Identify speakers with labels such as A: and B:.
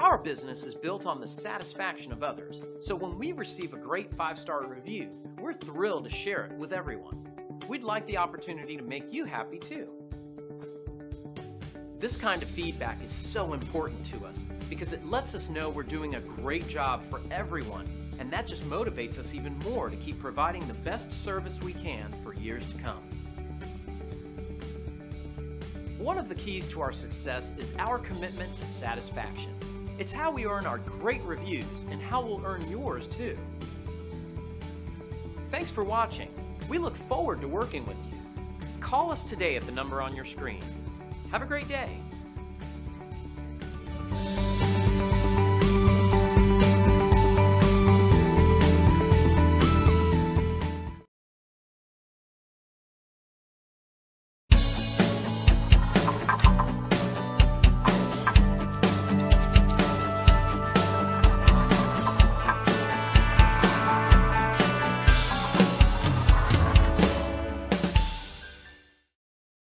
A: Our business is built on the satisfaction of others, so when we receive a great five star review, we're thrilled to share it with everyone. We'd like the opportunity to make you happy too. This kind of feedback is so important to us because it lets us know we're doing a great job for everyone, and that just motivates us even more to keep providing the best service we can for years to come. One of the keys to our success is our commitment to satisfaction. It's how we earn our great reviews and how we'll earn yours too. Thanks for watching. We look forward to working with you. Call us today at the number on your screen. Have a great day.